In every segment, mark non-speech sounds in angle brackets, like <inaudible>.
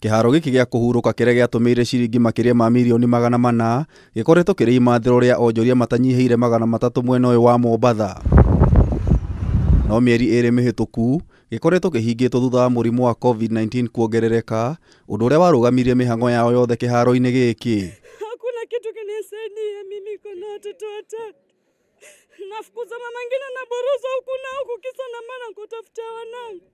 kĩharo gĩkĩ gĩa kũhurũka kĩrĩa gĩatũmĩire ciringi makĩria ma mirioni magana mana gĩkoretwo kĩrĩ imathĩro rĩa onjoria matanyihĩire magana matatũ mwena ũyũ wa Mombatha. No mĩeri ĩrĩ mĩhĩtũku gĩkoretwo kĩhingĩtwo thutha wa mũrimũ wa covid-19 kuongerereka ũndũ ũrĩa warũgamirie mĩhang'o yao yothe kĩharo-inĩ gĩkĩ. Kitu mimi, kona nafukuza mama na boroza huku na huku, kisa na maana kutafuta wanangu.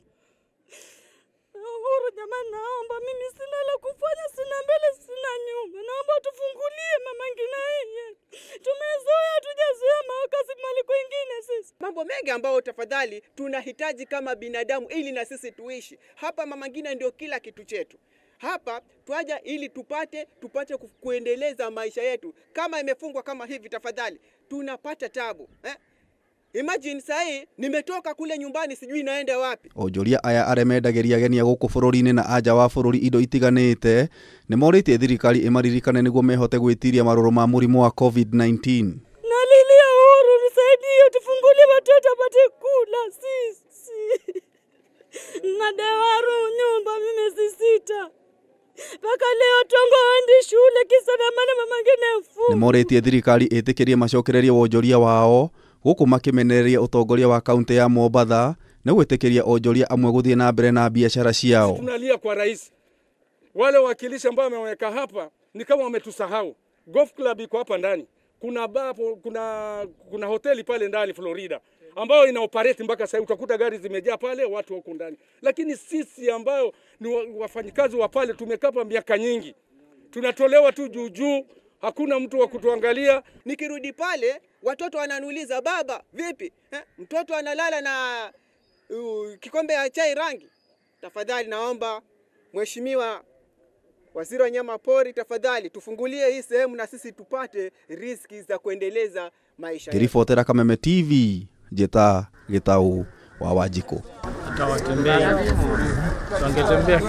Uhuru mimi sina la kufanya, sina mbele, sina nyuma, naomba tufungulie mama Nginaiye. Tumezoea, hatujazoea makazi mali kwingine sisi. mambo mengi ambayo tafadhali tunahitaji kama binadamu ili na sisi tuishi hapa. Mama Ngina ndio kila kitu chetu hapa, twaja ili tupate tupate kuendeleza maisha yetu. Kama imefungwa kama hivi, tafadhali tunapata tabu eh? Imagine sai nimetoka kule nyumbani, sijui naenda wapi. onjoria aya arĩa mendagĩria guku bururi-ini na anja wa bũrũri indo itiganĩte nĩ morĩtie thirikari ĩmaririkane nĩguo mehote gwitiria marũrũ ma mũrimũ wa covid-19 Nalilia Uhuru, nisaidie, tufungulie watoto apate kula sisi. <laughs> na Dewaru nyumba mimi sisita mpaka leo Tongo wendi shule, kisa na maana mama ngine ni mfu morĩtie thirikari ĩtĩkĩrie macokererie wonjoria wao gũkũ makĩmenereria ũtongoria wa kaunti ya Mombatha na gwĩtĩkĩria onjoria amwe gũthiĩ na mbere na biacara ciao tunalia kwa rais. Wale wawakilishi ambao wameweka hapa ni kama wametusahau. Golf club iko hapa ndani, kuna bar, kuna kuna hoteli pale ndani Florida ambayo ina operate mpaka sasa, utakuta gari zimejaa pale, watu wako ndani. Lakini sisi ambayo ni wafanyikazi wa pale tumekaa miaka nyingi, tunatolewa tu juu juu, hakuna mtu wa kutuangalia. Nikirudi pale watoto wananiuliza baba, vipi eh? Mtoto analala na uh, kikombe ya chai rangi. Tafadhali naomba mheshimiwa waziri wa nyama pori, tafadhali tufungulie hii sehemu na sisi tupate riski za kuendeleza maisha yetu. ngĩribotera kameme tv Jeta Gitau wa Wajiko. Tutawatembea, tungetembea